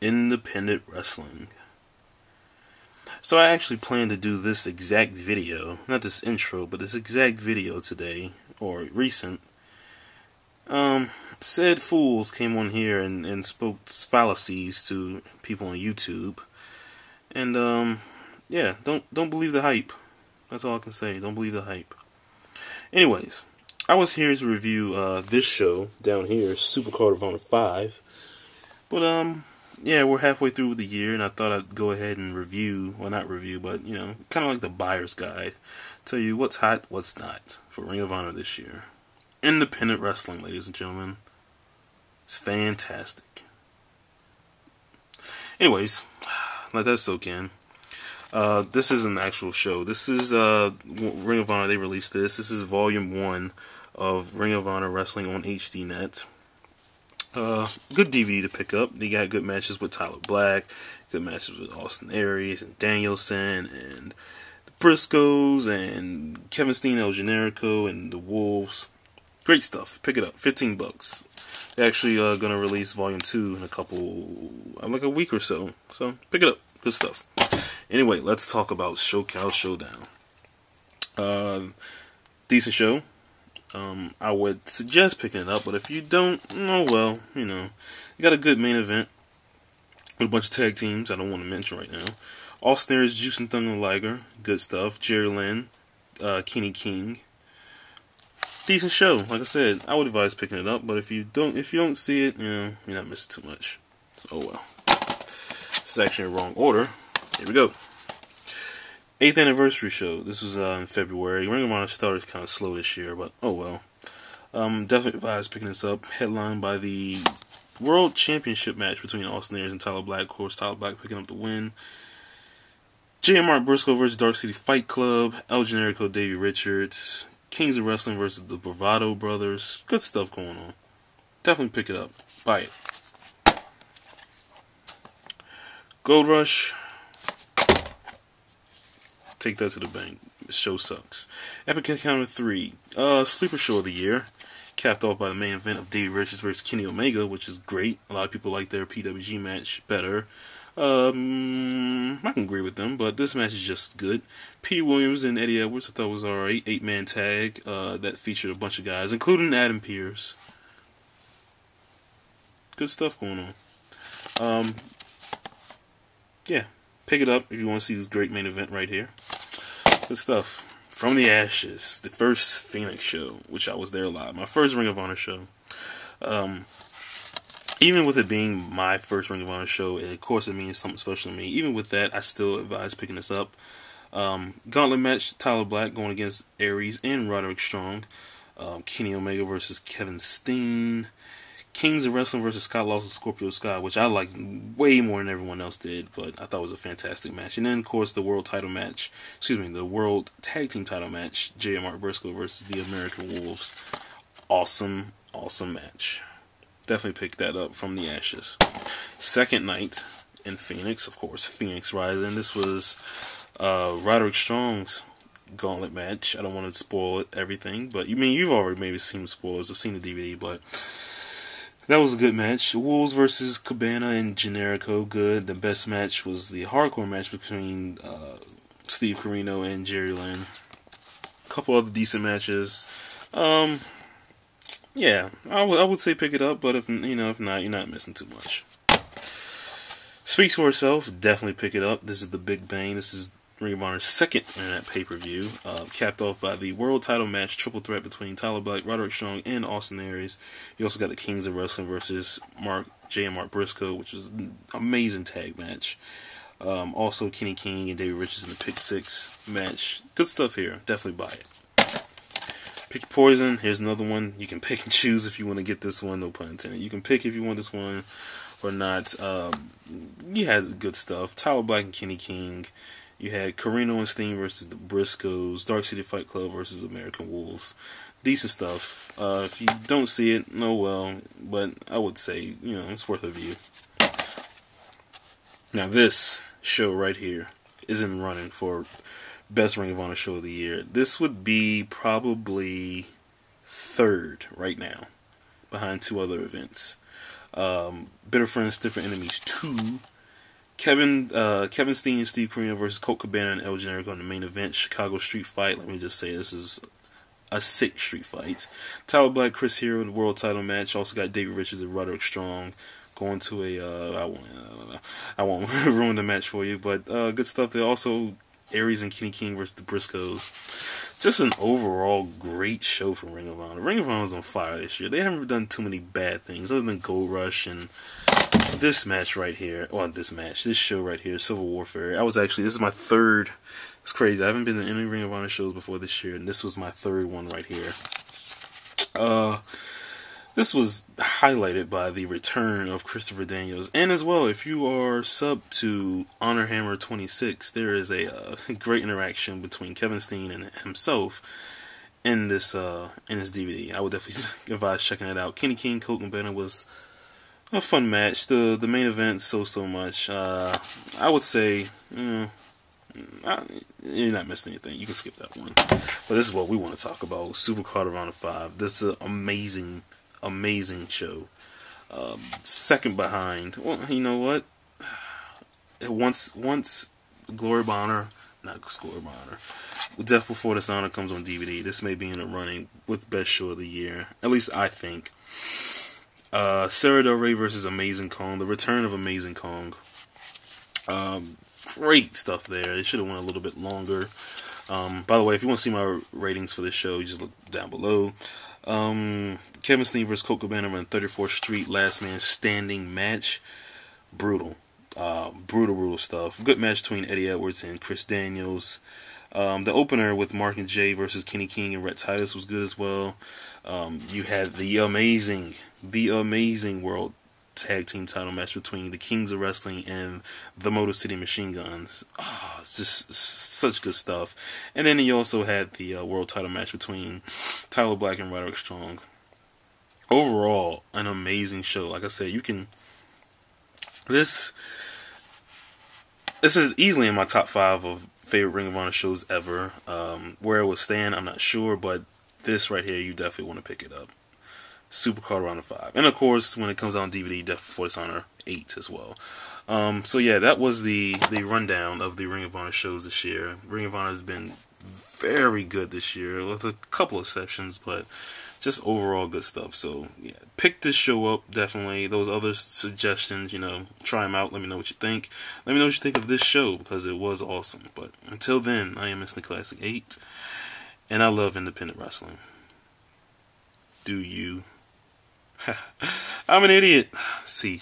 independent wrestling. So I actually plan to do this exact video, not this intro, but this exact video today, or recent. Um, said fools came on here and, and spoke fallacies to people on YouTube. And um, yeah, don't don't believe the hype. That's all I can say. Don't believe the hype. Anyways, I was here to review uh, this show down here, Supercard of Honor 5. But um, yeah, we're halfway through the year, and I thought I'd go ahead and review, well, not review, but you know, kind of like the buyer's guide, tell you what's hot, what's not for Ring of Honor this year. Independent wrestling, ladies and gentlemen. It's fantastic. Anyways, let that soak in. Uh, this is an actual show. This is uh, Ring of Honor. They released this. This is Volume One of Ring of Honor Wrestling on HDNet. Uh, good DVD to pick up. They got good matches with Tyler Black, good matches with Austin Aries and Danielson and the Briscoes and Kevin Steen, El Generico and the Wolves. Great stuff. Pick it up. 15 bucks. They're actually uh, gonna release Volume Two in a couple, uh, like a week or so. So pick it up. Good stuff. Anyway, let's talk about SoCal Showdown. Uh, decent show. Um, I would suggest picking it up, but if you don't, oh well, you know, you got a good main event with a bunch of tag teams I don't want to mention right now. Austin Aries, Jushin Thunder Liger, good stuff. Jerry Lynn, uh, Kenny King, decent show. Like I said, I would advise picking it up, but if you don't, if you don't see it, you know, you're not missing too much. Oh well. This is actually in wrong order. Here we go. Eighth anniversary show. This was uh, in February. Ring of Honor started kind of slow this year, but oh well. Um, definitely advise picking this up. Headlined by the World Championship match between Austin Aries and Tyler Black. Of course, Tyler Black picking up the win. J.M. Mark Briscoe versus Dark City Fight Club. El Generico, Davey Richards. Kings of Wrestling versus the Bravado Brothers. Good stuff going on. Definitely pick it up. Buy it. Gold Rush take that to the bank. Show sucks. Epic Encounter 3. Uh, sleeper show of the year. Capped off by the main event of Davey Richards versus Kenny Omega, which is great. A lot of people like their PWG match better. Um, I can agree with them, but this match is just good. P. Williams and Eddie Edwards, I thought was alright. Eight man tag uh, that featured a bunch of guys, including Adam Pearce. Good stuff going on. Um, yeah, pick it up if you want to see this great main event right here. Good stuff. From the Ashes, the first Phoenix show, which I was there live. My first Ring of Honor show. Um, even with it being my first Ring of Honor show, and of course it means something special to me. Even with that, I still advise picking this up. Um, gauntlet match: Tyler Black going against Aries and Roderick Strong. Um, Kenny Omega versus Kevin Steen. Kings of Wrestling versus Scott Lawson Scorpio Sky, which I liked way more than everyone else did, but I thought was a fantastic match. And then, of course, the world title match, excuse me, the world tag team title match, J.M. Mark Briscoe versus the American Wolves. Awesome, awesome match. Definitely picked that up from the Ashes. Second night in Phoenix, of course, Phoenix Rising. This was uh, Roderick Strong's gauntlet match. I don't want to spoil everything, but you mean you've already maybe seen the spoilers. I've seen the DVD, but that was a good match. Wolves versus Cabana and Generico, good. The best match was the hardcore match between uh, Steve Corino and Jerry Lynn. A couple other decent matches. Um, yeah, I, w- I would say pick it up, but if you know if not, you're not missing too much. Speaks for itself. Definitely pick it up. This is the Big Bang. This is Ring of Honor's second internet pay per view, uh, capped off by the world title match triple threat between Tyler Black, Roderick Strong, and Austin Aries. You also got the Kings of Wrestling versus Mark J and Mark Briscoe, which was an amazing tag match. Um, also, Kenny King and David Richards in the Pick Six match. Good stuff here. Definitely buy it. Pick Poison. Here's another one. You can pick and choose if you want to get this one. No pun intended. You can pick if you want this one or not. Um, you had good stuff. Tyler Black and Kenny King. You had Corino and Steen versus the Briscoes, Dark City Fight Club versus American Wolves. Decent stuff. Uh, if you don't see it, no well, but I would say, you know, it's worth a view. Now, this show right here isn't running for Best Ring of Honor Show of the Year. This would be probably third right now, behind two other events. Um, Bitter Friends, Stiffer Enemies 2. Kevin uh, Kevin Steen and Steve Corino versus Colt Cabana and El Generico on the main event. Chicago Street Fight. Let me just say this is a sick street fight. Tyler Black, Chris Hero, the world title match. Also got David Richards and Roderick Strong going to a. Uh, I won't. Uh, I won't ruin the match for you, but uh, good stuff. They also Aries and Kenny King versus the Briscoes. Just an overall great show for Ring of Honor. Ring of Honor is on fire this year. They haven't done too many bad things other than Gold Rush and this match right here. Well, this match, this show right here, Civil Warfare. I was actually this is my third. It's crazy. I haven't been in any Ring of Honor shows before this year, and this was my third one right here. Uh, this was highlighted by the return of Christopher Daniels, and as well, if you are sub to Honor Hammer 26, there is a uh, great interaction between Kevin Steen and himself in this uh, in this DVD. I would definitely advise checking it out. Kenny King, Colt and Bennett was a fun match. The the main event so so much. Uh, I would say. Mm, you're not missing anything. You can skip that one. But this is what we want to talk about. Supercard of Honor 5. This is an amazing amazing show. Um, second behind, well, you know what? Once once Glory Bonner, not Glory Bonner, Death Before Dishonor comes on DVD, this may be in the running with best show of the year. At least I think. Uh, Sara Del Rey versus Amazing Kong, the return of Amazing Kong. Um, great stuff there. It should have went a little bit longer. Um, by the way, if you want to see my ratings for this show, you just look down below. Um, Kevin Steen versus Colt Cabana on 34th Street, last man standing match. Brutal. Uh, brutal, brutal stuff. Good match between Eddie Edwards and Chris Daniels. Um, the opener with Mark and Jay versus Kenny King and Rhett Titus was good as well. Um, you had the amazing, the amazing world tag team title match between the Kings of Wrestling and the Motor City Machine Guns. Oh, it's just such good stuff. And then he also had the uh, world title match between Tyler Black and Roderick Strong. Overall, an amazing show. Like I said, you can. This. This is easily in my top five of favorite Ring of Honor shows ever. Um, where it would stand, I'm not sure, but this right here, you definitely want to pick it up. Supercard Honor 5. And of course, when it comes out on DVD, Death Before Dishonor 8 as well. Um, so yeah, that was the, the rundown of the Ring of Honor shows this year. Ring of Honor has been very good this year, with a couple exceptions, but just overall good stuff. So yeah, pick this show up definitely. Those other suggestions, you know, try them out. Let me know what you think. Let me know what you think of this show because it was awesome. But until then, I am Mr. Classic 8, and I love independent wrestling. Do you? I'm an idiot. See.